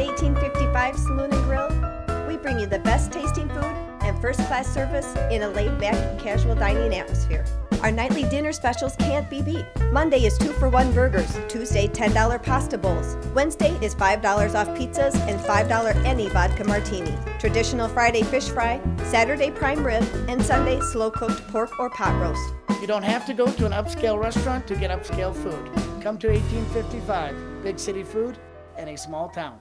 1855 Saloon and Grill, we bring you the best tasting food and first class service in a laid back, casual dining atmosphere. Our nightly dinner specials can't be beat. Monday is two for one burgers, Tuesday, $10 pasta bowls. Wednesday is $5 off pizzas and $5 any vodka martini. Traditional Friday fish fry, Saturday prime rib, and Sunday slow cooked pork or pot roast. You don't have to go to an upscale restaurant to get upscale food. Come to 1855, big city food in a small town.